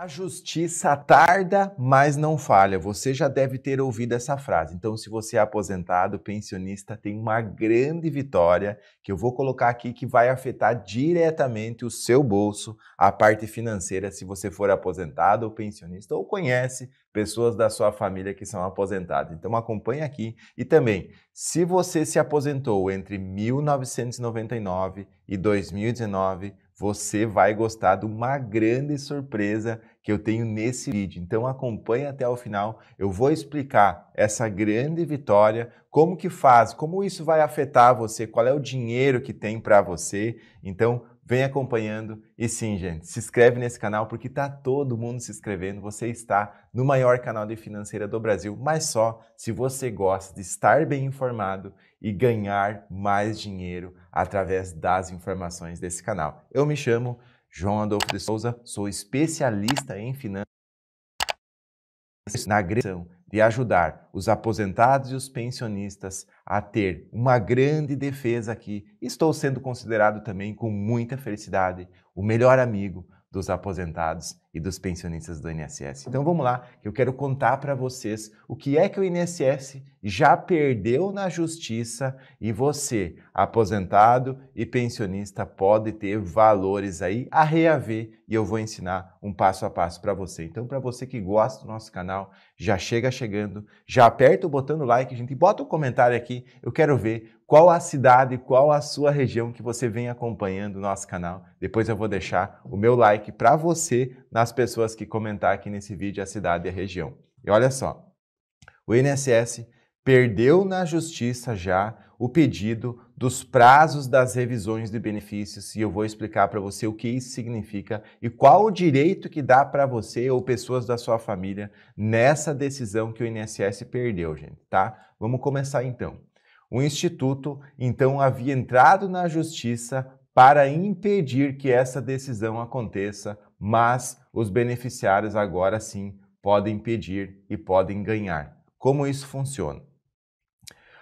A justiça tarda, mas não falha. Você já deve ter ouvido essa frase. Então, se você é aposentado, pensionista, tem uma grande vitória que eu vou colocar aqui que vai afetar diretamente o seu bolso, a parte financeira, se você for aposentado ou pensionista ou conhece pessoas da sua família que são aposentadas. Então, acompanhe aqui. E também, se você se aposentou entre 1999 e 2019, você vai gostar de uma grande surpresa que eu tenho nesse vídeo. Então acompanhe até o final. Eu vou explicar essa grande vitória, como que faz, como isso vai afetar você, qual é o dinheiro que tem para você. Então Vem acompanhando e sim, gente, se inscreve nesse canal porque tá todo mundo se inscrevendo. Você está no maior canal de financeira do Brasil, mas só se você gosta de estar bem informado e ganhar mais dinheiro através das informações desse canal. Eu me chamo João Adolfo de Souza, sou especialista em finanças na agressão de ajudar os aposentados e os pensionistas a ter uma grande defesa aqui. Estou sendo considerado também com muita felicidade o melhor amigo dos aposentados e dos pensionistas do INSS. Então vamos lá, que eu quero contar para vocês o que é que o INSS já perdeu na justiça e você, aposentado e pensionista, pode ter valores aí a reaver e eu vou ensinar um passo a passo para você. Então para você que gosta do nosso canal, já chega chegando, já aperta o botão do like, gente, e bota um comentário aqui. Eu quero ver qual a cidade, qual a sua região que você vem acompanhando o nosso canal. Depois eu vou deixar o meu like para você nas pessoas que comentar aqui nesse vídeo a cidade e a região. E olha só, o INSS perdeu na justiça já o pedido dos prazos das revisões de benefícios e eu vou explicar para você o que isso significa e qual o direito que dá para você ou pessoas da sua família nessa decisão que o INSS perdeu, gente, tá? Vamos começar então. O Instituto, então, havia entrado na justiça para impedir que essa decisão aconteça, mas os beneficiários agora sim podem pedir e podem ganhar. Como isso funciona?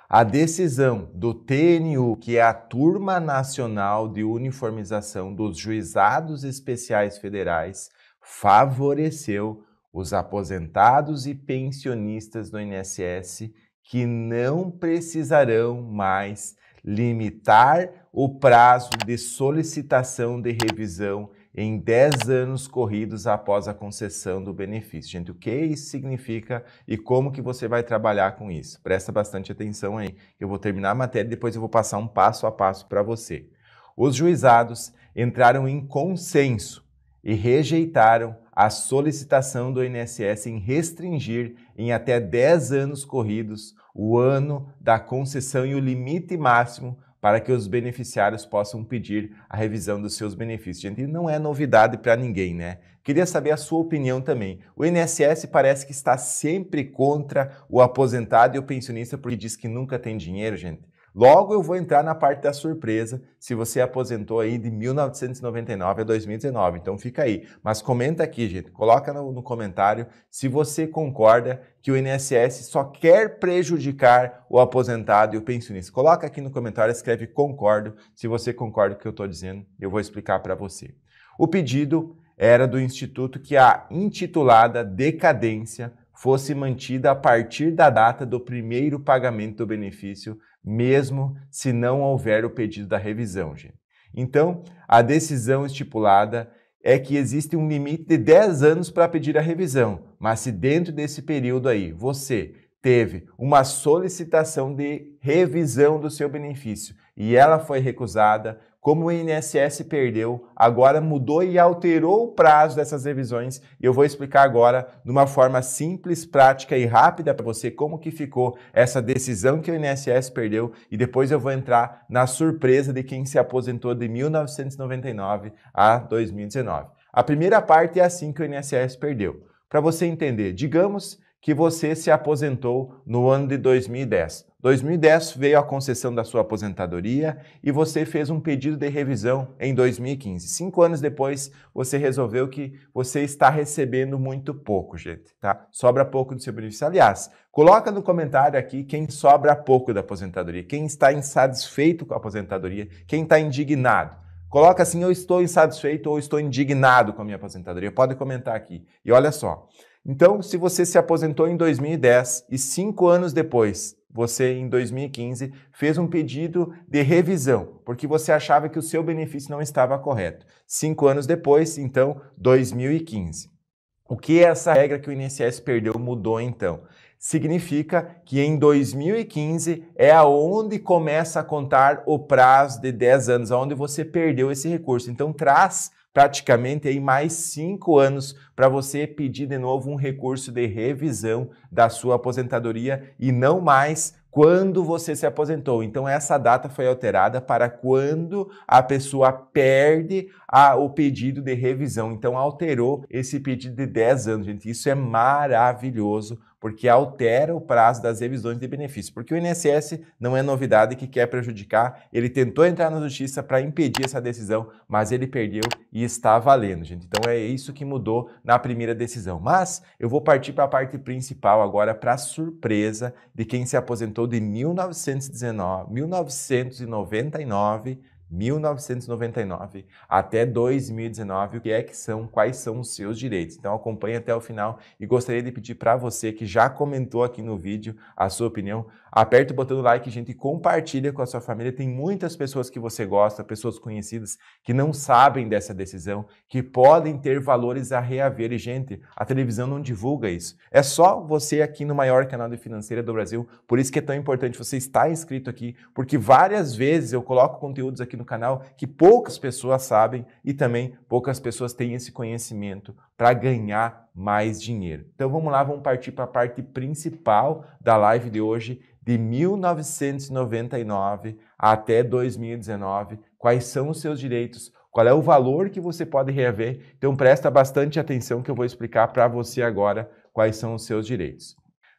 A decisão do TNU, que é a Turma Nacional de Uniformização dos Juizados Especiais Federais, favoreceu os aposentados e pensionistas do INSS que não precisarão mais limitar o prazo de solicitação de revisão em 10 anos corridos após a concessão do benefício. Gente, o que isso significa e como que você vai trabalhar com isso? Presta bastante atenção aí. Eu vou terminar a matéria e depois eu vou passar um passo a passo para você. Os juizados entraram em consenso e rejeitaram a solicitação do INSS em restringir em até 10 anos corridos o ano da concessão e o limite máximo para que os beneficiários possam pedir a revisão dos seus benefícios. Gente, não é novidade para ninguém, né? Queria saber a sua opinião também. O INSS parece que está sempre contra o aposentado e o pensionista porque diz que nunca tem dinheiro, gente. Logo eu vou entrar na parte da surpresa, se você aposentou aí de 1999 a 2019, então fica aí. Mas comenta aqui, gente, coloca no, no comentário se você concorda que o INSS só quer prejudicar o aposentado e o pensionista. Coloca aqui no comentário, escreve concordo, se você concorda com o que eu estou dizendo, eu vou explicar para você. O pedido era do instituto que a intitulada decadência fosse mantida a partir da data do primeiro pagamento do benefício, mesmo se não houver o pedido da revisão, gente. Então, a decisão estipulada é que existe um limite de 10 anos para pedir a revisão, mas se dentro desse período aí você teve uma solicitação de revisão do seu benefício e ela foi recusada, como o INSS perdeu, agora mudou e alterou o prazo dessas revisões e eu vou explicar agora de uma forma simples, prática e rápida para você como que ficou essa decisão que o INSS perdeu e depois eu vou entrar na surpresa de quem se aposentou de 1999 a 2019. A primeira parte é assim que o INSS perdeu. Para você entender, digamos que você se aposentou no ano de 2010. 2010 veio a concessão da sua aposentadoria e você fez um pedido de revisão em 2015. Cinco anos depois, você resolveu que você está recebendo muito pouco, gente, tá? Sobra pouco do seu benefício. Aliás, coloca no comentário aqui quem sobra pouco da aposentadoria, quem está insatisfeito com a aposentadoria, quem está indignado. Coloca assim, eu estou insatisfeito ou estou indignado com a minha aposentadoria. Pode comentar aqui. E olha só. Então, se você se aposentou em 2010 e cinco anos depois, você em 2015 fez um pedido de revisão, porque você achava que o seu benefício não estava correto. Cinco anos depois, então, 2015. O que essa regra que o INSS perdeu mudou então? significa que em 2015 é aonde começa a contar o prazo de 10 anos, aonde você perdeu esse recurso. Então traz praticamente aí mais cinco anos para você pedir de novo um recurso de revisão da sua aposentadoria e não mais quando você se aposentou. Então, essa data foi alterada para quando a pessoa perde a, o pedido de revisão. Então, alterou esse pedido de 10 anos, gente. Isso é maravilhoso porque altera o prazo das revisões de benefícios. Porque o INSS não é novidade que quer prejudicar, ele tentou entrar na justiça para impedir essa decisão, mas ele perdeu e está valendo, gente. Então é isso que mudou na primeira decisão. Mas eu vou partir para a parte principal agora, para a surpresa de quem se aposentou de 1919, 1999 1999 até 2019, o que é que são, quais são os seus direitos. Então acompanhe até o final e gostaria de pedir para você que já comentou aqui no vídeo a sua opinião, Aperta o botão do like, gente, e compartilha com a sua família. Tem muitas pessoas que você gosta, pessoas conhecidas que não sabem dessa decisão, que podem ter valores a reaver. E, gente, a televisão não divulga isso. É só você aqui no maior canal de financeira do Brasil. Por isso que é tão importante você estar inscrito aqui, porque várias vezes eu coloco conteúdos aqui no canal que poucas pessoas sabem e também poucas pessoas têm esse conhecimento para ganhar mais dinheiro. Então vamos lá, vamos partir para a parte principal da live de hoje, de 1999 até 2019, quais são os seus direitos, qual é o valor que você pode reaver. Então presta bastante atenção que eu vou explicar para você agora quais são os seus direitos.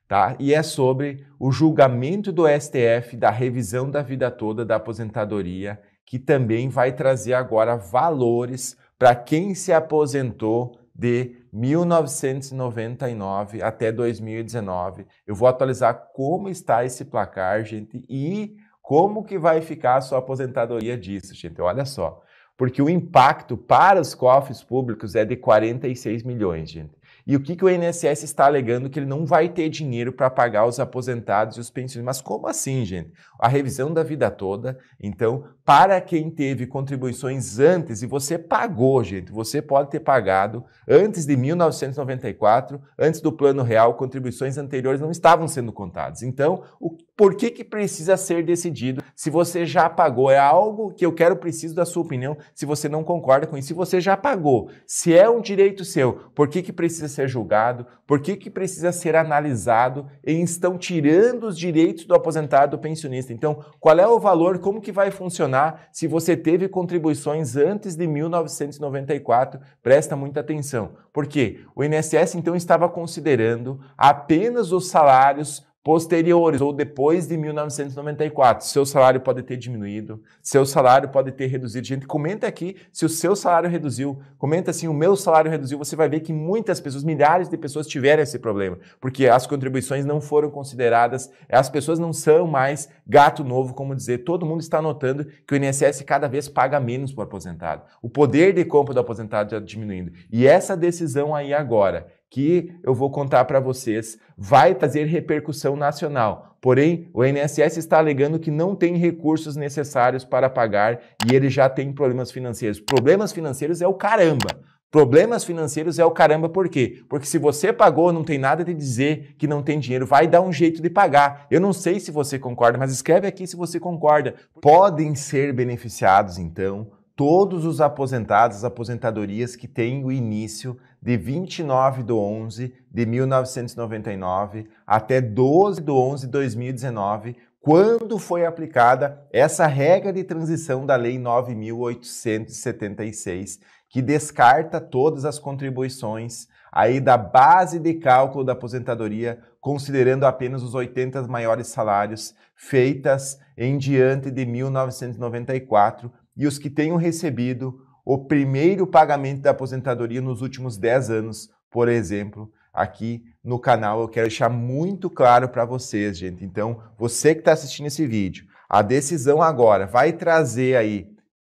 Tá? E é sobre o julgamento do STF da revisão da vida toda da aposentadoria, que também vai trazer agora valores para quem se aposentou de 1999 até 2019. Eu vou atualizar como está esse placar, gente, e como que vai ficar a sua aposentadoria disso, gente. Olha só, porque o impacto para os cofres públicos é de 46 milhões, gente. E o que, que o INSS está alegando? Que ele não vai ter dinheiro para pagar os aposentados e os pensionistas. Mas como assim, gente? A revisão da vida toda, então, para quem teve contribuições antes, e você pagou, gente, você pode ter pagado antes de 1994, antes do Plano Real, contribuições anteriores não estavam sendo contadas. Então, o, por que, que precisa ser decidido se você já pagou? É algo que eu quero, preciso da sua opinião, se você não concorda com isso. Se você já pagou, se é um direito seu, por que, que precisa ser julgado? Por que, que precisa ser analisado? E estão tirando os direitos do aposentado do pensionista. Então, qual é o valor? Como que vai funcionar? se você teve contribuições antes de 1994. Presta muita atenção. Por quê? O INSS então estava considerando apenas os salários posteriores ou depois de 1994. Seu salário pode ter diminuído, seu salário pode ter reduzido. Gente, comenta aqui se o seu salário reduziu. Comenta assim, o meu salário reduziu. Você vai ver que muitas pessoas, milhares de pessoas tiveram esse problema, porque as contribuições não foram consideradas, as pessoas não são mais gato novo, como dizer. Todo mundo está notando que o INSS cada vez paga menos para o aposentado. O poder de compra do aposentado está diminuindo. E essa decisão aí agora que eu vou contar para vocês vai trazer repercussão nacional. Porém, o INSS está alegando que não tem recursos necessários para pagar e ele já tem problemas financeiros. Problemas financeiros é o caramba. Problemas financeiros é o caramba, por quê? Porque se você pagou, não tem nada de dizer que não tem dinheiro, vai dar um jeito de pagar. Eu não sei se você concorda, mas escreve aqui se você concorda. Podem ser beneficiados, então, todos os aposentados, as aposentadorias que têm o início de 29 de 11 de 1999 até 12 de 11 de 2019, quando foi aplicada essa regra de transição da Lei 9.876, que descarta todas as contribuições aí da base de cálculo da aposentadoria, considerando apenas os 80 maiores salários feitas em diante de 1994 e os que tenham recebido o primeiro pagamento da aposentadoria nos últimos 10 anos, por exemplo, aqui no canal eu quero deixar muito claro para vocês, gente. Então, você que está assistindo esse vídeo, a decisão agora vai trazer aí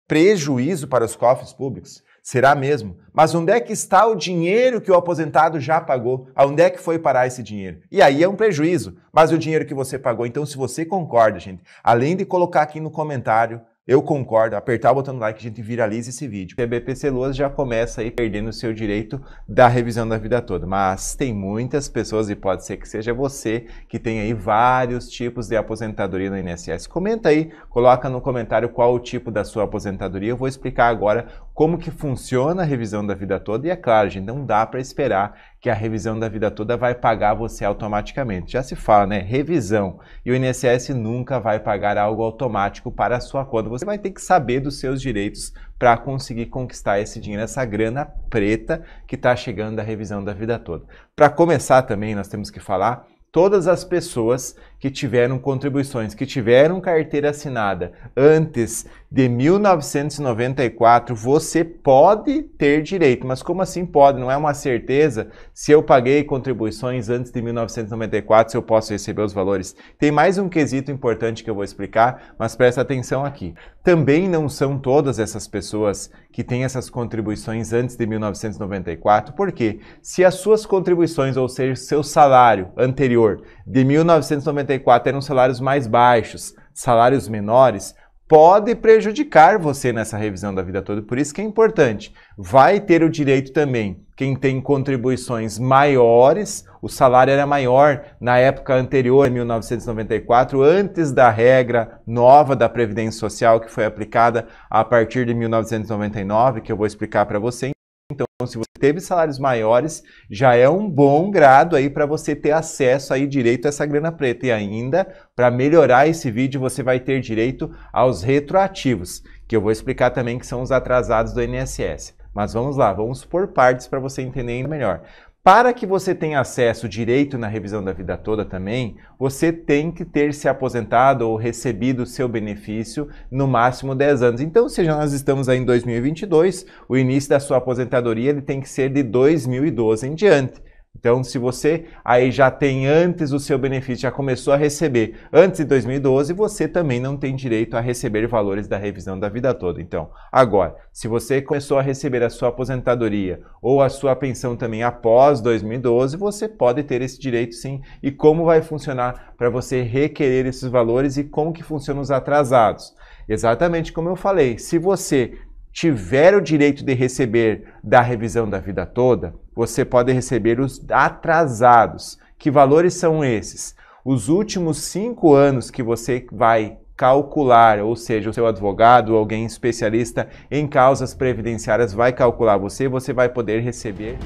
prejuízo para os cofres públicos? Será mesmo? Mas onde é que está o dinheiro que o aposentado já pagou? Aonde é que foi parar esse dinheiro? E aí é um prejuízo, mas o dinheiro que você pagou. Então, se você concorda, gente, além de colocar aqui no comentário eu concordo, apertar o botão do like, a gente viraliza esse vídeo. O BPC Luas já começa aí perdendo o seu direito da revisão da vida toda, mas tem muitas pessoas, e pode ser que seja você, que tem aí vários tipos de aposentadoria no INSS. Comenta aí, coloca no comentário qual o tipo da sua aposentadoria, eu vou explicar agora como que funciona a revisão da vida toda, e é claro, gente, não dá para esperar que a revisão da vida toda vai pagar você automaticamente. Já se fala, né? Revisão. E o INSS nunca vai pagar algo automático para a sua conta. Você vai ter que saber dos seus direitos para conseguir conquistar esse dinheiro, essa grana preta que está chegando da revisão da vida toda. Para começar também, nós temos que falar todas as pessoas que tiveram contribuições, que tiveram carteira assinada antes de 1994, você pode ter direito. Mas como assim pode? Não é uma certeza se eu paguei contribuições antes de 1994, se eu posso receber os valores. Tem mais um quesito importante que eu vou explicar, mas presta atenção aqui. Também não são todas essas pessoas que têm essas contribuições antes de 1994, porque se as suas contribuições, ou seja, seu salário anterior de 1994 eram salários mais baixos, salários menores, pode prejudicar você nessa revisão da vida toda. Por isso que é importante. Vai ter o direito também quem tem contribuições maiores, o salário era maior na época anterior, em 1994, antes da regra nova da Previdência Social que foi aplicada a partir de 1999, que eu vou explicar para você. Então, se você teve salários maiores, já é um bom grado aí para você ter acesso aí direito a essa grana preta. E ainda, para melhorar esse vídeo, você vai ter direito aos retroativos, que eu vou explicar também que são os atrasados do INSS. Mas vamos lá, vamos por partes para você entender melhor. Para que você tenha acesso direito na revisão da vida toda também, você tem que ter se aposentado ou recebido o seu benefício no máximo 10 anos. Então, se nós estamos aí em 2022, o início da sua aposentadoria ele tem que ser de 2012 em diante. Então, se você aí já tem antes o seu benefício, já começou a receber antes de 2012, você também não tem direito a receber valores da revisão da vida toda. Então, agora, se você começou a receber a sua aposentadoria ou a sua pensão também após 2012, você pode ter esse direito sim. E como vai funcionar para você requerer esses valores e como que funcionam os atrasados? Exatamente como eu falei, se você tiver o direito de receber da revisão da vida toda, você pode receber os atrasados. Que valores são esses? Os últimos cinco anos que você vai calcular, ou seja, o seu advogado alguém especialista em causas previdenciárias vai calcular você, você vai poder receber.